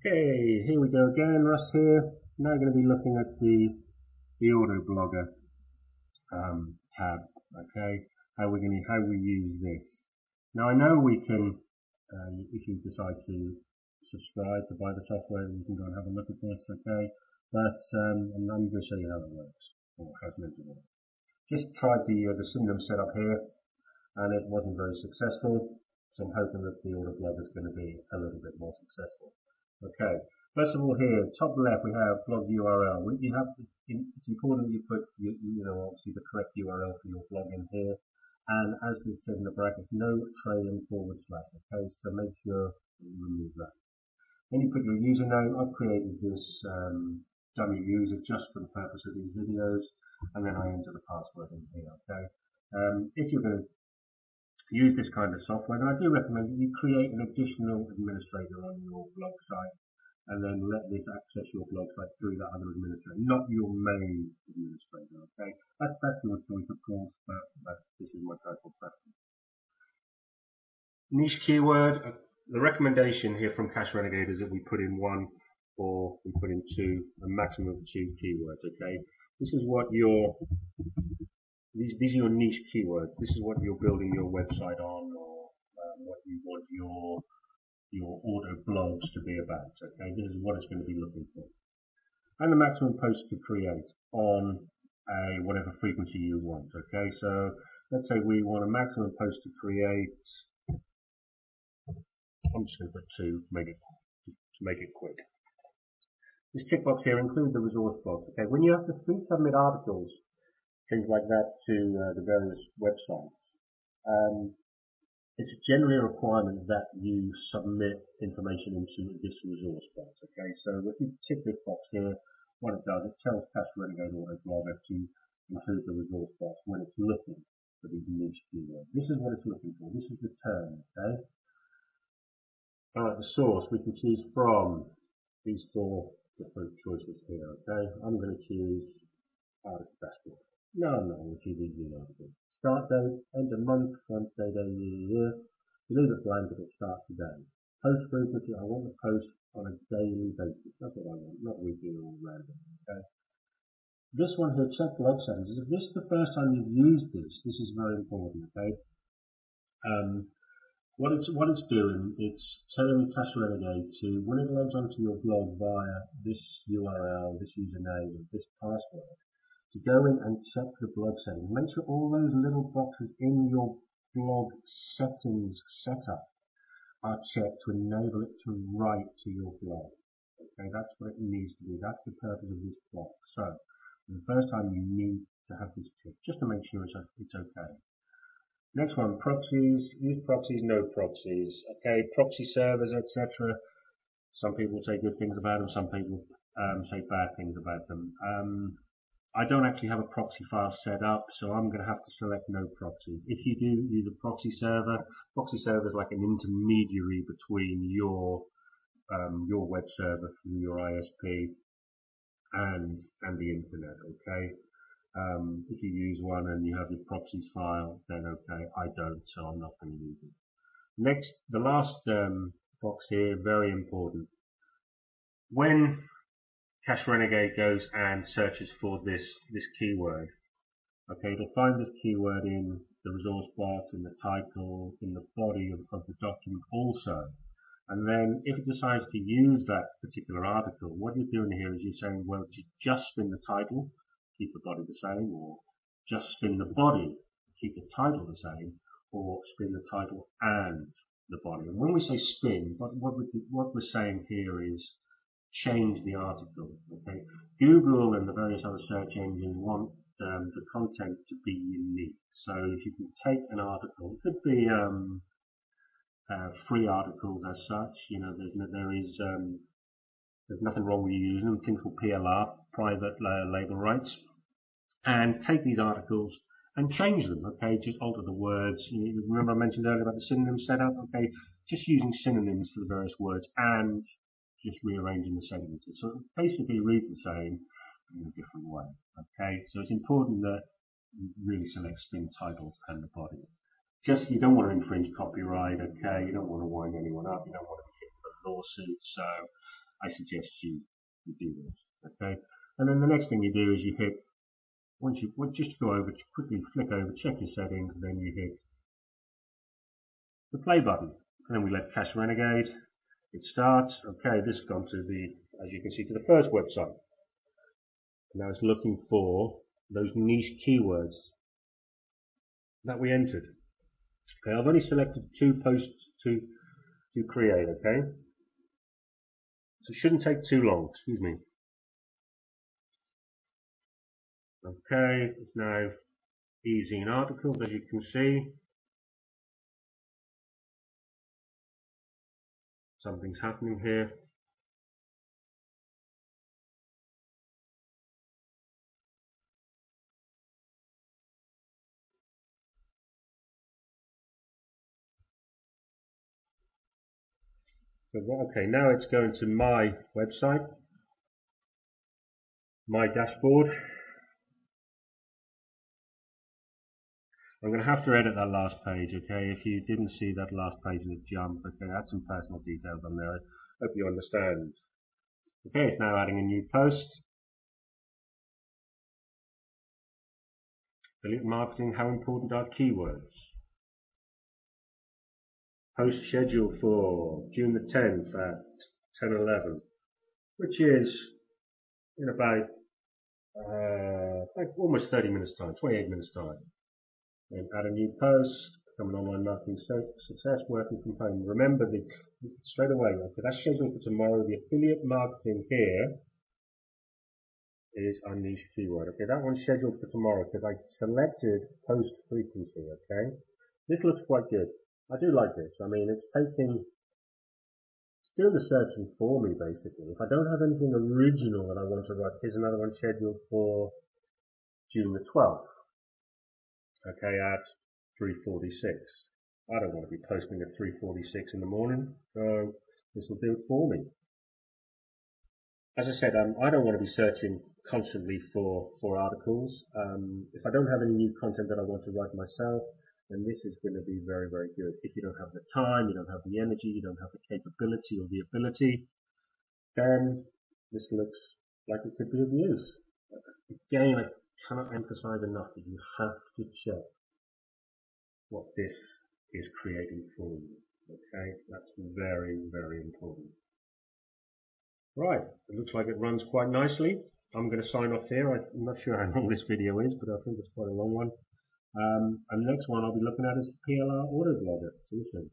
Okay, here we go again, Russ here. Now going to be looking at the the auto blogger um, tab. Okay, how we're going to how we use this. Now I know we can, uh, if you decide to subscribe to buy the software, you can go and have a look at this. Okay, but um, I'm going to show you how it works or how. Just tried the uh, the synonym setup here, and it wasn't very successful. So I'm hoping that the auto blogger is going to be a little bit more successful. Okay, first of all here, top left we have blog URL. You have it's important you put you, you know obviously the correct URL for your blog in here. And as it said in the brackets, no trailing forward slash. Okay, so make sure you remove that. Then you put your username. I've created this um, dummy user just for the purpose of these videos, and then I enter the password in here. Okay. Um, if you're going to use this kind of software, then I do recommend that you create an additional administrator on your blog site and then let this access your blog site through that other administrator, not your main administrator, okay? That's, that's your choice, of course, but that's, this is my personal preference. Niche keyword, uh, the recommendation here from Cash Renegade is that we put in one or we put in two, a maximum of two keywords, okay? This is what your these, these are your niche keywords. This is what you're building your website on or um, what you want your your auto blogs to be about. Okay, this is what it's going to be looking for. And the maximum posts to create on a whatever frequency you want. Okay, so let's say we want a maximum post to create. I'm just going to put two to make it to make it quick. This checkbox here includes the resource box. Okay, when you have to pre-submit articles things like that to uh, the various websites. Um, it's generally a requirement that you submit information into this resource box. Okay, so if you tick this box here, what it does, it tells Cash Renegade Auto Blogger to include the resource box when it's looking for these niche keywords. This is what it's looking for. This is the term. Okay. Alright, the source we can choose from these four different choices here. Okay, I'm going to choose article dashboard. No, no, which is easy enough. Start date, end of month, month, day, day, year, year. You leave it blank if it starts today. Post frequency, I want to post on a daily basis. That's what I want, not weekly or random. Okay. This one here, check blog settings. If this is the first time you've used this, this is very important. Okay. Um, what it's what it's doing, it's telling Cash Renegade to when it logs onto your blog via this URL, this username, this password to go in and check the blog settings. Make sure all those little boxes in your blog settings setup are checked to enable it to write to your blog. Okay, that's what it needs to do. That's the purpose of this block. So, the first time you need to have this checked, just to make sure it's, it's okay. Next one, proxies. Use proxies, no proxies. Okay, proxy servers, etc. Some people say good things about them. Some people um, say bad things about them. Um, I don't actually have a proxy file set up, so I'm going to have to select no proxies. If you do use a proxy server, proxy server is like an intermediary between your um, your web server from your ISP and and the internet. Okay. Um, if you use one and you have your proxies file, then okay. I don't, so I'm not going to use it. Next, the last um, box here, very important. When Cash Renegade goes and searches for this, this keyword. Okay, it'll find this keyword in the resource box, in the title, in the body of, of the document also. And then if it decides to use that particular article, what you're doing here is you're saying, well, just spin the title, keep the body the same, or just spin the body, keep the title the same, or spin the title and the body. And when we say spin, what, what, we, what we're saying here is change the article. Okay, Google and the various other search engines want um, the content to be unique. So if you can take an article, it could be um, uh, free articles as such. You know, there's there is um, there's nothing wrong with using them. Things called PLR, private uh, label rights, and take these articles and change them. Okay, just alter the words. You remember I mentioned earlier about the synonym setup. Okay, just using synonyms for the various words and just rearranging the sentences. So it basically reads the same in a different way. Okay, so it's important that you really select spin titles and the body. Just you don't want to infringe copyright. Okay, you don't want to wind anyone up. You don't want to be hit with a lawsuit. So I suggest you, you do this. Okay, and then the next thing you do is you hit once you just go over, quickly flick over, check your settings, and then you hit the play button. And then we let Cash Renegade. It starts. Okay, this has gone to the, as you can see, to the first website. Now it's looking for those niche keywords that we entered. Okay, I've only selected two posts to to create. Okay, so it shouldn't take too long. Excuse me. Okay, it's now EzineArticles as you can see. Something's happening here. Okay, now it's going to my website, my dashboard. I'm going to have to edit that last page, okay? If you didn't see that last page in the jump, okay, add some personal details on there. I hope you understand. Okay, it's now adding a new post. Affiliate marketing, how important are keywords? Post schedule for June the 10th at 10.11, which is in about, uh, like almost 30 minutes time, 28 minutes time and add a new post, become an online marketing success working from home. Remember the straight away, okay, that's scheduled for tomorrow. The affiliate marketing here is niche keyword. Okay, that one's scheduled for tomorrow because I selected post frequency. Okay, this looks quite good. I do like this. I mean, it's taking still the searching for me basically. If I don't have anything original that I want to write, here's another one scheduled for June the 12th okay, at 346. I don't want to be posting at 346 in the morning, so this will do it for me. As I said, um, I don't want to be searching constantly for, for articles. Um, if I don't have any new content that I want to write myself, then this is going to be very, very good. If you don't have the time, you don't have the energy, you don't have the capability or the ability, then this looks like it could be of use. Again, I cannot emphasize enough that you have to check what this is creating for you. Okay, that's very, very important. Right, it looks like it runs quite nicely. I'm going to sign off here. I'm not sure how long this video is, but I think it's quite a long one. Um, and the next one I'll be looking at is PLR Auto Blogger. Soon.